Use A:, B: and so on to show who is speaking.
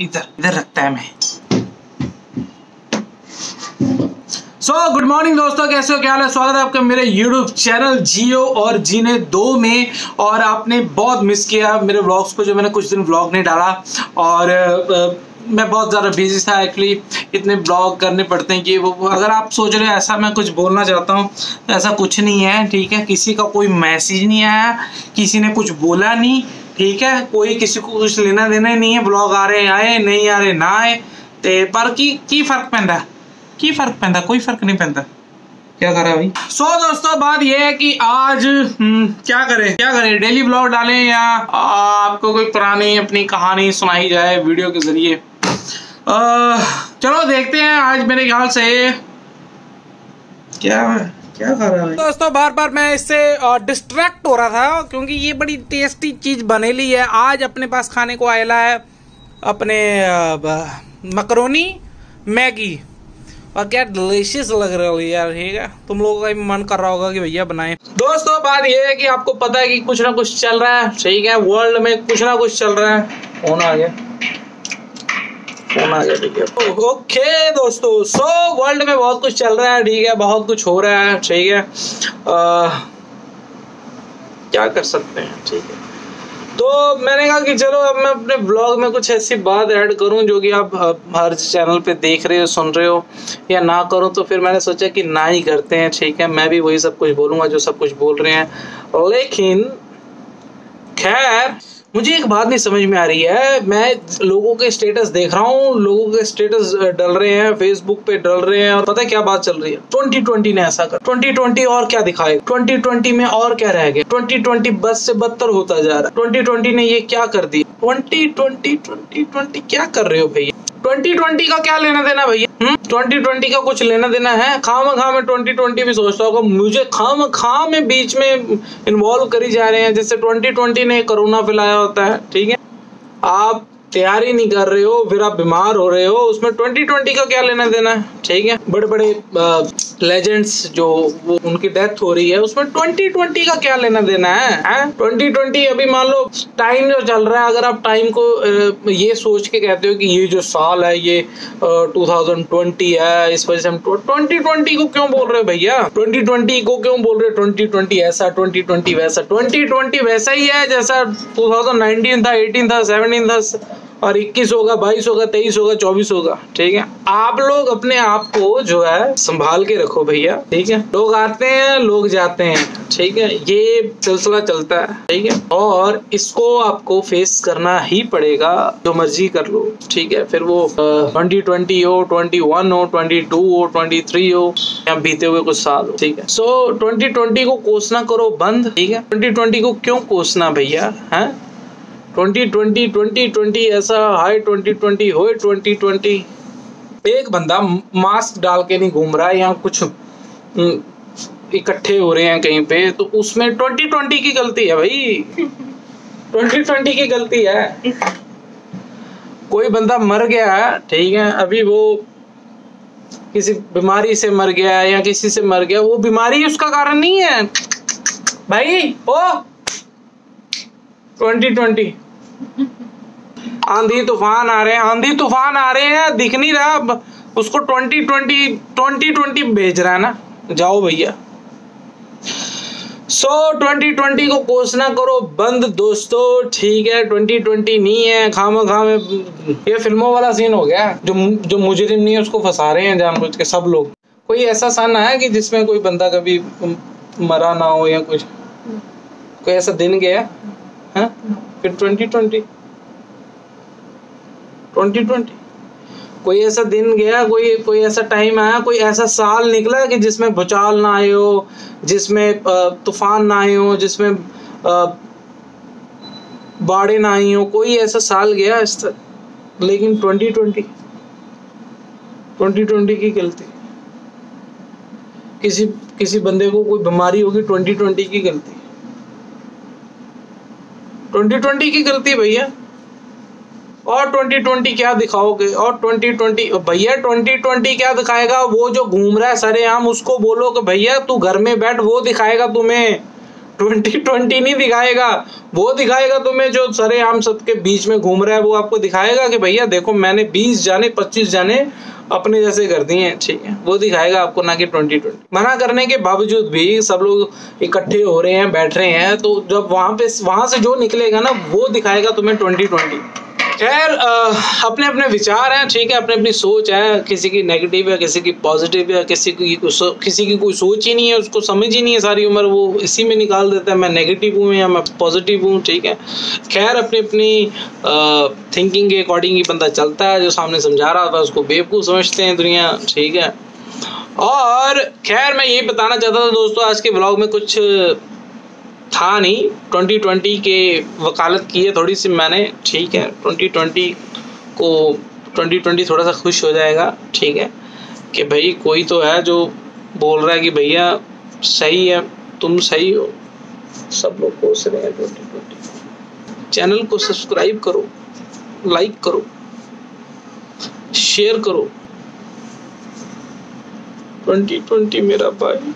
A: इधर इधर रखता है मैं। सो गुड मॉर्निंग दोस्तों, कैसे हो? क्या हाल है? स्वागत है आपका मेरे यूट्यूब चैनल जियो और जीने दो में। और आपने बहुत मिस किया मेरे व्लॉग्स को, जो मैंने कुछ दिन व्लॉग नहीं डाला। और मैं बहुत ज़्यादा बिज़ी था एक्चुअली इतने ब्लॉग करने पड़ते हैं कि वो अगर आप सोच रहे हो ऐसा मैं कुछ बोलना चाहता हूँ तो ऐसा कुछ नहीं है ठीक है? किसी का कोई मैसेज नहीं आया किसी ने कुछ बोला नहीं ठीक है? कोई किसी को कुछ लेना देना नहीं है ब्लॉग आ रहे आए नहीं आ रहे ना आए तो पर की की फ़र्क पैदा? की फ़र्क पैदा? कोई फ़र्क नहीं पैदा। क्या कर भाई? सो so, दोस्तों बात यह है कि आज हम्म, क्या करें? क्या करें? डेली ब्लॉग डालें या आपको कोई पुरानी अपनी कहानी सुनाई जाए वीडियो के ज़रिए? चलो देखते हैं आज मेरे ख्याल से क्या क्या खा रहा है? दोस्तों बार बार मैं इससे डिस्ट्रैक्ट हो रहा था क्योंकि ये बड़ी टेस्टी चीज़ बनेली है। आज अपने पास खाने को आयला है अपने मकरोनी मैगी। और क्या डिलीशियस लग रहा है यार ठीक है? तुम लोगों का भी मन कर रहा होगा कि भैया बनाए। दोस्तों बात ये है कि आपको पता है कि कुछ ना कुछ चल रहा है ठीक है? वर्ल्ड में कुछ ना कुछ चल रहा है। कौन आ गया। फ़ोन आ गया ठीक है ओके दोस्तों सो वर्ल्ड में बहुत कुछ चल रहा है, ठीक है, बहुत कुछ हो रहा है, ठीक है। क्या कर सकते हैं, ठीक है। तो मैंने कहा कि चलो, अब मैं अपने ब्लॉग में कुछ ऐसी बात ऐड करूँ जो कि आप हर चैनल पे देख रहे हो, सुन रहे हो, या ना करूँ तो फिर मैंने सोचा कि ना ही करते हैं, ठीक है। मैं भी वही सब कुछ बोलूँगा जो सब कुछ बोल रहे हैं। लेकिन, खैर मुझे एक बात नहीं समझ में आ रही है। मैं लोगों के स्टेटस देख रहा हूँ, लोगों के स्टेटस डल रहे हैं फेसबुक पे डल रहे हैं, और पता है क्या बात चल रही है? 2020 ने ऐसा कर। 2020 और क्या दिखाए? 2020 में और क्या रह गया? 2020 बस से बदतर होता जा रहा है। 2020 ने ये क्या कर दिया? 2020 2020 क्या कर रहे हो भैया? ट्वेंटी ट्वेंटी का क्या लेना देना भैया? ट्वेंटी ट्वेंटी का कुछ लेना देना है। खाम खा में ट्वेंटी ट्वेंटी भी सोचता होगा, मुझे खाम खा में बीच में इन्वॉल्व करी जा रहे हैं। जैसे ट्वेंटी ट्वेंटी ने कोरोना फैलाया होता है, ठीक है? आप तैयारी नहीं कर रहे हो, फिर आप बीमार हो रहे हो, उसमें ट्वेंटी ट्वेंटी का क्या लेना देना है? ठीक है? बड़े बड़े लेजेंड्स जो वो, उनकी डेथ हो रही है, उसमें ट्वेंटी ट्वेंटी का क्या लेना देना है? ट्वेंटी ट्वेंटी अभी मान लो टाइम जो चल रहा है, अगर आप टाइम को ये सोच के कहते हो कि ये जो साल है, ये टू थाउज़ेंड ट्वेंटी है, इस वजह से हम ट्वेंटी ट्वेंटी को क्यों बोल रहे हो भैया? ट्वेंटी ट्वेंटी को क्यों बोल रहे हो? ट्वेंटी ट्वेंटी ऐसा ट्वेंटी ट्वेंटी वैसा ट्वेंटी ट्वेंटी वैसा ही है जैसा टू थाउज़ेंड नाइनटीन था एटीन था सेवनटीन था और 21 होगा 22 होगा 23 होगा 24 होगा, ठीक है? आप लोग अपने आप को जो है संभाल के रखो भैया, ठीक है? लोग आते हैं, लोग जाते हैं, ठीक है? ये सिलसिला चलता है, ठीक है? और इसको आपको फेस करना ही पड़ेगा, जो मर्ज़ी कर लो, ठीक है? फिर वो ट्वेंटी ट्वेंटी हो ट्वेंटी वन हो ट्वेंटी टू हो ट्वेंटी थ्री हो, या बीते हुए कुछ साल हो, ठीक है? सो ट्वेंटी ट्वेंटी को कोसना करो बंद, ठीक है? ट्वेंटी ट्वेंटी को क्यों कोसना भैया, है? ट्वेंटी ट्वेंटी ट्वेंटी ट्वेंटी ऐसा हाई ट्वेंटी ट्वेंटी हो ट्वेंटी ट्वेंटी। एक बंदा मास्क डाल के नहीं घूम रहा है या कुछ इकट्ठे हो रहे हैं कहीं पे तो उसमें ट्वेंटी ट्वेंटी की गलती है भाई। ट्वेंटी ट्वेंटी की गलती है। कोई बंदा मर गया है ठीक है अभी वो किसी बीमारी से मर गया या किसी से मर गया वो बीमारी उसका कारण नहीं है। भाई ओ! Twenty twenty. आंधी तूफ़ान आ रहे हैं, आंधी तूफ़ान आ रहे हैं, दिख नहीं रहा उसको ट्वेंटी ट्वेंटी ट्वेंटी ट्वेंटी भेज रहा है ना। जाओ भैया। सो ट्वेंटी ट्वेंटी को कोसना करो, बंद दोस्तों, ठीक है, ट्वेंटी ट्वेंटी नहीं है खाम खाम ये फ़िल्मों वाला सीन हो गया, जो जो मुजरिम नहीं है, उसको फंसा रहे हैं जानबूझ के सब लोग। कोई ऐसा सन है कि जिसमें कोई बंदा कभी मरा ना हो या कुछ। कोई ऐसा दिन गया? है? फिर ट्वेंटी ट्वेंटी ट्वेंटी ट्वेंटी कोई ऐसा दिन गया, कोई कोई ऐसा टाइम आया, कोई ऐसा साल निकला कि जिसमें भूचाल ना आए हो, जिसमें तूफ़ान ना आए हो, जिसमें बाढ़े ना आई हो, कोई ऐसा साल गया इस तक लेकिन ट्वेंटी ट्वेंटी ट्वेंटी ट्वेंटी की गलती। किसी किसी बंदे को कोई बीमारी होगी ट्वेंटी ट्वेंटी की गलती। ट्वेंटी ट्वेंटी की गलती भैया। और ट्वेंटी ट्वेंटी क्या दिखाओगे? और ट्वेंटी ट्वेंटी, भैया ट्वेंटी ट्वेंटी क्या दिखाएगा? वो जो घूम रहा है सरे आम उसको बोलो कि भैया तू घर में बैठ, वो दिखाएगा तुम्हें। ट्वेंटी ट्वेंटी नहीं दिखाएगा। वो दिखाएगा तुम्हें जो सरे आम सबके बीच में घूम रहा है, वो आपको दिखाएगा कि भैया देखो मैंने बीस जाने, पच्चीस जाने अपने जैसे कर दिए हैं। ठीक है, वो दिखाएगा आपको ना कि ट्वेंटी ट्वेंटी। मना करने के बावजूद भी सब लोग इकट्ठे हो रहे हैं, बैठ रहे हैं तो जब वहाँ पे, वहाँ से जो निकलेगा ना, वो दिखाएगा तुम्हें ट्वेंटी ट्वेंटी। खैर अपने अपने विचार हैं, ठीक है अपने अपनी सोच है, किसी की नेगेटिव है, किसी की पॉजिटिव है, किसी की किसी की कोई सोच ही नहीं है, उसको समझ ही नहीं है सारी उम्र, वो इसी में निकाल देता है, मैं नेगेटिव हूँ या मैं पॉजिटिव हूँ, ठीक है। खैर अपनी अपनी थिंकिंग के अकॉर्डिंग ही बंदा चलता है, जो सामने समझा रहा था, उसको बेवकूफ़ समझते हैं दुनिया, ठीक है। और, खैर, मैं ये बताना चाहता था दोस्तों, आज के ब्लॉग में कुछ था नहीं। 2020 के वकालत की है थोड़ी सी मैंने, ठीक है। 2020 को 2020 थोड़ा सा खुश हो जाएगा, ठीक है। कि भाई कोई तो है जो बोल रहा है कि भैया सही है, तुम सही हो। सब लोग कोस रहे हैं ट्वेंटी ट्वेंटी। चैनल को सब्सक्राइब करो, लाइक करो, शेयर करो। ट्वेंटी ट्वेंटी मेरा भाई।